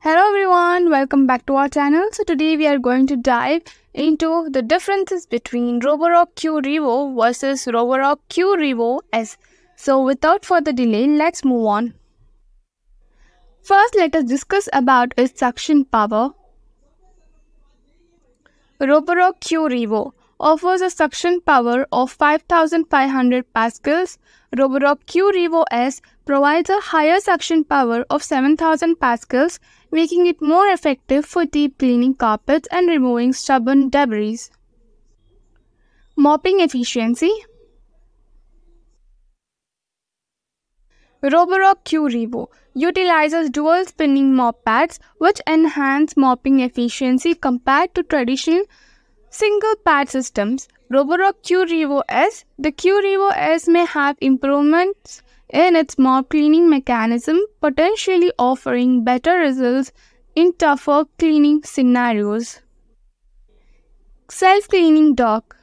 Hello everyone, welcome back to our channel. So today we are going to dive into the differences between Roborock Q Revo versus Roborock Q Revo S. So without further delay, let's move on. First, let us discuss about its suction power. Roborock Q Revo offers a suction power of 5500 pascals. Roborock Q Revo S provides a higher suction power of 7000 pascals, making it more effective for deep cleaning carpets and removing stubborn debris. Mopping efficiency Roborock Q Revo utilizes dual spinning mop pads which enhance mopping efficiency compared to traditional single pad systems. Roborock Q Revo S The Q Revo S may have improvements in its mop cleaning mechanism, potentially offering better results in tougher cleaning scenarios. Self cleaning dock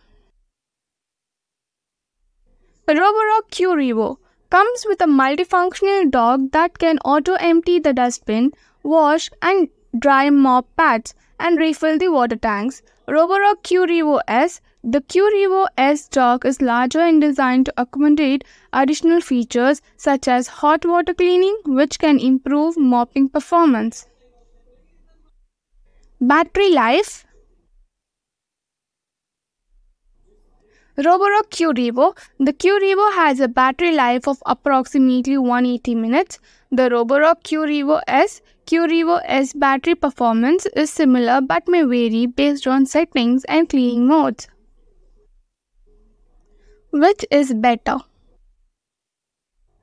Roborock Q Revo comes with a multifunctional dock that can auto-empty the dustbin, wash and dry mop pads, and refill the water tanks. Roborock Q Revo S The Q Revo S dock is larger and designed to accommodate additional features such as hot water cleaning, which can improve mopping performance. Battery life Roborock Q Revo. The Q Revo has a battery life of approximately 180 minutes. The Roborock Q Revo S Q Revo S battery performance is similar but may vary based on settings and cleaning modes. Which is better?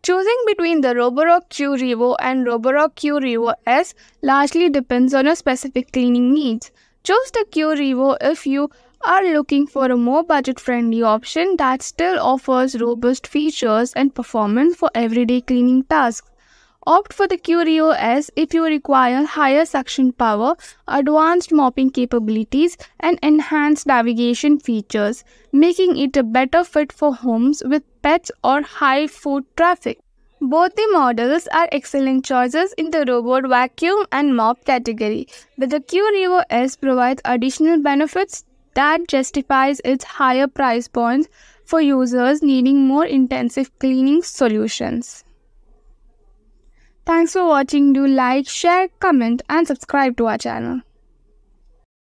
Choosing between the Roborock Q Revo and Roborock Q Revo S largely depends on your specific cleaning needs. Choose the Q Revo if you are looking for a more budget-friendly option that still offers robust features and performance for everyday cleaning tasks. Opt for the Q Revo S if you require higher suction power, advanced mopping capabilities, and enhanced navigation features, making it a better fit for homes with pets or high foot traffic. Both the models are excellent choices in the robot vacuum and mop category, but the Q Revo S provides additional benefits that justifies its higher price points for users needing more intensive cleaning solutions. Thanks for watching. Do like, share, comment and subscribe to our channel.